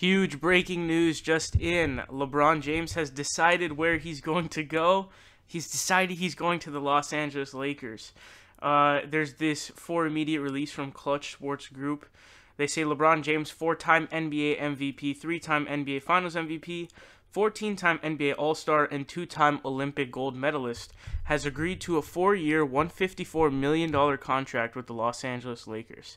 Huge breaking news just in. LeBron James has decided where he's going to go. He's decided he's going to the Los Angeles Lakers. Uh, there's this for immediate release from Klutch Sports Group. They say LeBron James, four time NBA MVP, three time NBA Finals MVP, 14 time NBA All Star, and two time Olympic gold medalist, has agreed to a four year, $154 million contract with the Los Angeles Lakers.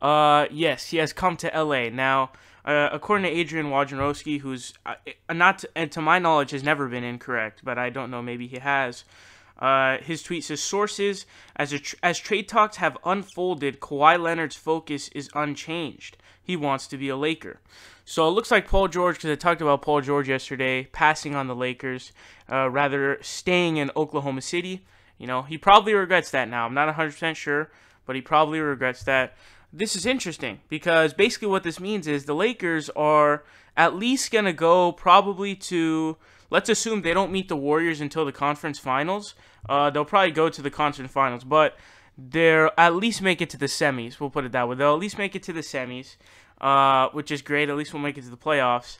Uh, yes, he has come to LA. Now, uh, according to Adrian Wojnarowski, who's uh, not to, and to my knowledge has never been incorrect, but I don't know, maybe he has. Uh, his tweet says sources as tr- as trade talks have unfolded, Kawhi Leonard's focus is unchanged. He wants to be a Laker. So it looks like Paul George, because I talked about Paul George yesterday, passing on the Lakers, uh, rather staying in Oklahoma City. You know, he probably regrets that now. I'm not 100% sure, but he probably regrets that this is interesting because basically what this means is the Lakers are at least going to go probably to let's assume they don't meet the Warriors until the conference finals. Uh, they'll probably go to the conference finals, but they'll at least make it to the semis. We'll put it that way. They'll at least make it to the semis, uh, which is great. At least we'll make it to the playoffs.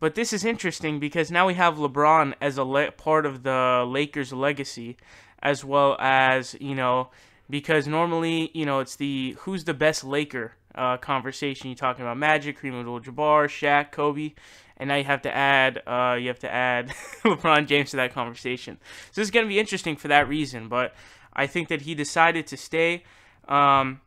But this is interesting because now we have LeBron as a le- part of the Lakers' legacy, as well as you know because normally, you know, it's the who's the best Laker uh, conversation. You're talking about Magic, Kareem Abdul-Jabbar, Shaq, Kobe, and now you have to add uh, you have to add LeBron James to that conversation. So this is going to be interesting for that reason. But I think that he decided to stay. Um,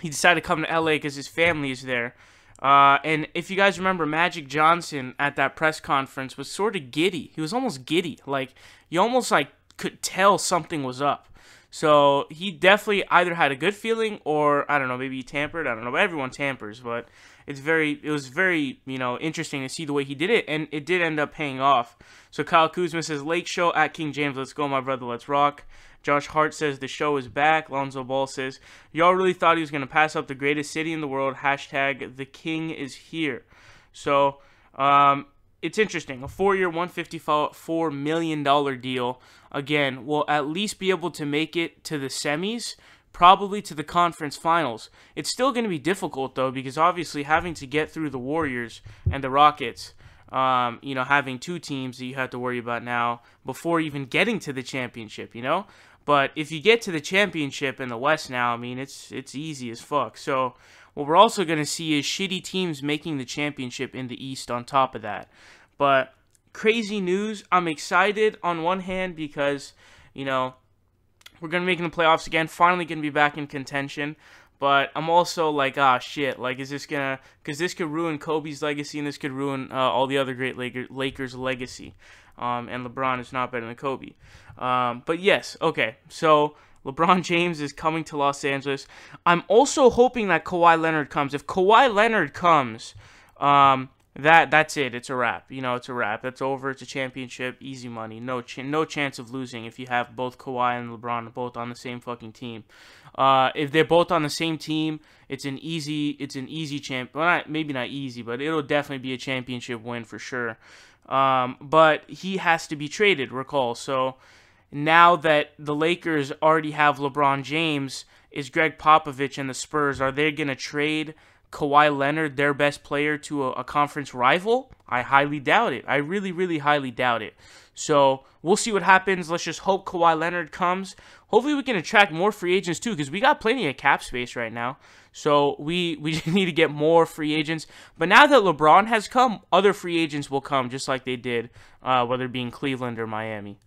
he decided to come to LA because his family is there. Uh, and if you guys remember, Magic Johnson at that press conference was sort of giddy. He was almost giddy. Like you almost like could tell something was up. So he definitely either had a good feeling or I don't know, maybe he tampered. I don't know. Everyone tampers, but it's very it was very you know interesting to see the way he did it, and it did end up paying off. So Kyle Kuzma says Lake Show at King James, let's go, my brother, let's rock. Josh Hart says the show is back. Lonzo Ball says y'all really thought he was gonna pass up the greatest city in the world. Hashtag the king is here. So um, it's interesting. A four-year, one fifty-four million dollar deal. Again, will at least be able to make it to the semis, probably to the conference finals. It's still going to be difficult though, because obviously having to get through the Warriors and the Rockets. Um, you know, having two teams that you have to worry about now before even getting to the championship, you know? But if you get to the championship in the West now, I mean, it's it's easy as fuck. So what we're also going to see is shitty teams making the championship in the East on top of that. But crazy news. I'm excited on one hand because, you know, we're going to make in the playoffs again. Finally going to be back in contention. But I'm also like, ah, shit. Like, is this going to. Because this could ruin Kobe's legacy and this could ruin uh, all the other great Lakers, Lakers legacy. Um, and LeBron is not better than Kobe. Um, but yes, okay. So LeBron James is coming to Los Angeles. I'm also hoping that Kawhi Leonard comes. If Kawhi Leonard comes, um, that that's it. It's a wrap. You know, it's a wrap. That's over. It's a championship. Easy money. No ch- no chance of losing if you have both Kawhi and LeBron both on the same fucking team. Uh, if they're both on the same team, it's an easy it's an easy champ. Well, not, maybe not easy, but it'll definitely be a championship win for sure. Um, but he has to be traded. Recall so now that the Lakers already have LeBron James, is Gregg Popovich and the Spurs, are they going to trade Kawhi Leonard, their best player, to a, a, conference rival? I highly doubt it. I really, really highly doubt it. So we'll see what happens. Let's just hope Kawhi Leonard comes. Hopefully, we can attract more free agents too, because we got plenty of cap space right now. So we we need to get more free agents. But now that LeBron has come, other free agents will come, just like they did, uh, whether it be in Cleveland or Miami.